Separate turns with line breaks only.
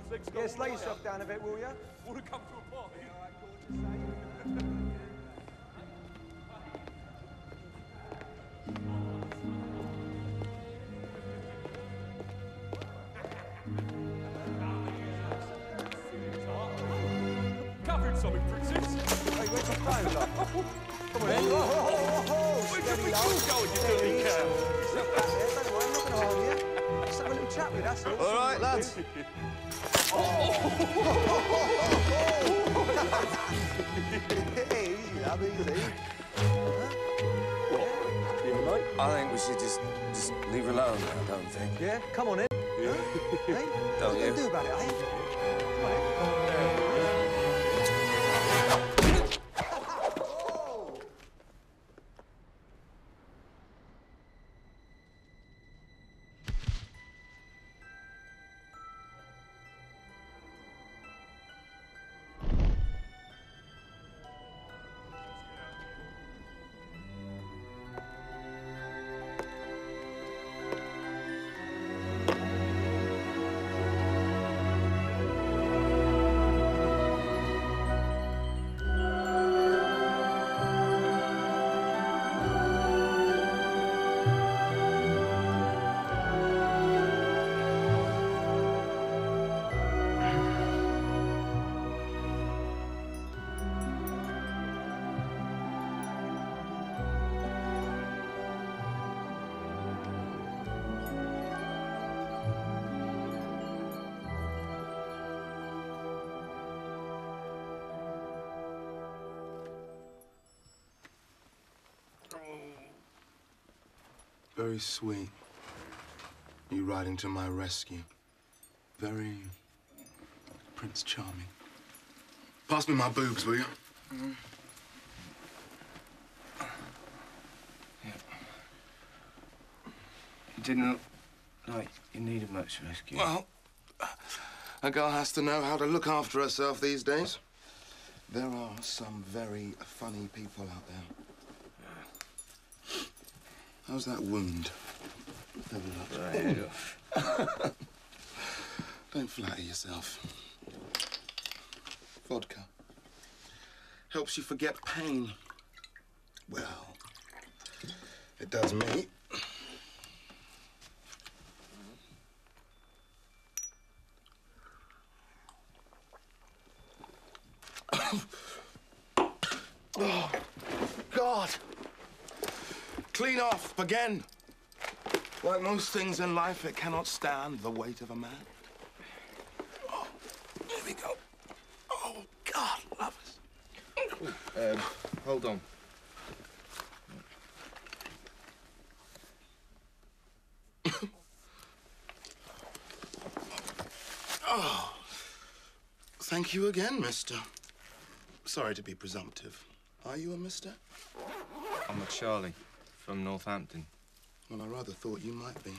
go
Yeah, slow yourself down a bit, will you?
Want to come to a party? Covering something, princess.
Hey, where's my phone, love? Come on, then. Oh, oh, oh, oh, oh.
Where'd
Steady,
you
love.
think you're going, you
Steady.
dirty cow?
All right, lads.
Hey, easy, love, easy.
I think we should just just leave her alone. I don't think.
Yeah, come on in. Huh? Hey, what
Don't
are you
you?
going to do about it, eh? Come on in.
Very sweet. You riding to my rescue. Very Prince Charming. Pass me my boobs, will you?
You didn't look like you needed much rescue.
Well, a girl has to know how to look after herself these days. There are some very funny people out there. How's that wound? Don't flatter yourself. Vodka. Helps you forget pain. Well, it does me. oh, God. Clean off again. Like most things in life, it cannot stand the weight of a man. Oh, here we go. Oh, God, love us.
Um, hold on.
Oh, thank you again, mister. Sorry to be presumptive. Are you a mister?
I'm a Charlie from Northampton.
Well, I rather thought you might be.